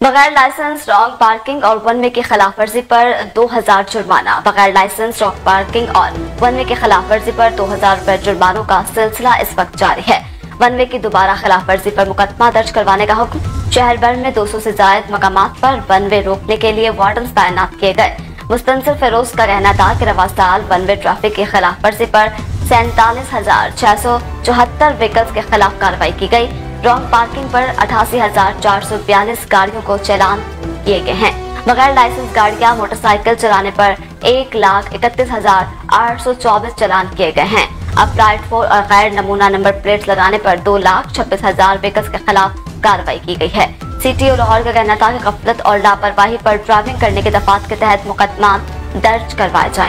बगैर licence wrong parking और one way की खिलाफ वर्जी पर 2000 जुर्माना। बगैर लाइसेंस रॉन्ग पार्किंग और वन वे की खिलाफ वर्जी पर 2000 रुपए जुर्मानों का सिलसिला इस वक्त जारी है। वन वे की दोबारा खिलाफ वर्जी पर मुकदमा दर्ज करवाने का हुक्म। शहर भर में 200 से जायद मकाम पर वन वे रोकने के लिए वार्डन तैनात किए गए। मुस्तनसिल फिरोज का कहना था कि रवा साल वन वे ट्रैफ़िक की खिलाफ वर्जी पर सैतालीस हज़ार छह सौ चौहत्तर व्हीकल्स के खिलाफ कार्रवाई की गई। रॉन्ग पार्किंग पर अठासी हज़ार चार सौ बयालीस गाड़ियों को चलान किए गए हैं। बगैर लाइसेंस गाड़ियाँ मोटरसाइकिल चलाने पर एक लाख इकतीस हज़ार आठ सौ चौबीस चलान किए गए हैं। अब प्राइट फोर और गैर नमूना नंबर प्लेट लगाने पर दो लाख छब्बीस हज़ार व्हीकल्स के खिलाफ कार्रवाई की गई है। सिटी और लाहौर का कहना था कि गफलत और लापरवाही पर ड्राइविंग करने के दफात के तहत मुकदमा दर्ज करवाए जाए।